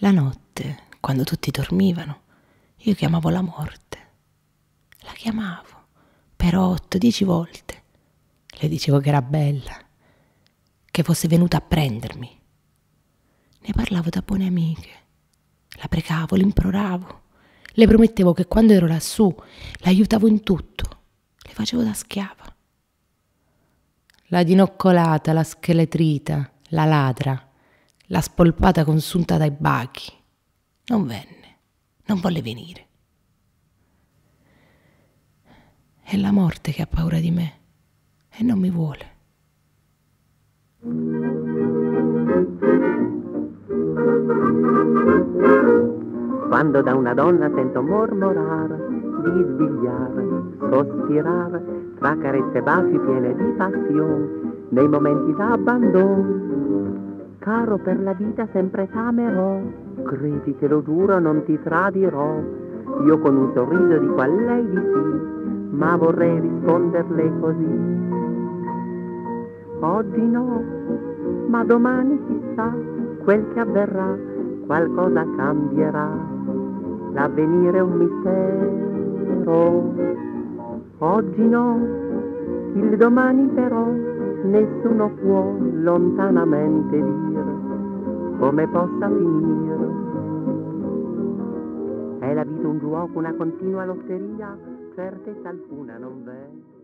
La notte, quando tutti dormivano, io chiamavo la morte. La chiamavo per otto, dieci volte. Le dicevo che era bella, che fosse venuta a prendermi. Ne parlavo da buone amiche. La pregavo, l'imploravo. Le promettevo che quando ero lassù l'aiutavo in tutto. Le facevo da schiava. La dinoccolata, la scheletrita, la ladra, la spolpata consunta dai bachi. Non venne, non volle venire. È la morte che ha paura di me e non mi vuole. Quando da una donna sento mormorare, bisbigliare, sospirare, tra carezze e baci piene di passione, nei momenti d'abbandono. Caro per la vita sempre t'amerò, credi che lo giuro non ti tradirò, io con un sorriso dico a lei di sì, ma vorrei risponderle così. Oggi no, ma domani chissà quel che avverrà, qualcosa cambierà l'avvenire è un mistero. Oggi no, il domani però nessuno può lontanamente dire come possa finire. È la vita un gioco, una continua lotteria, certezza alcuna non v'è.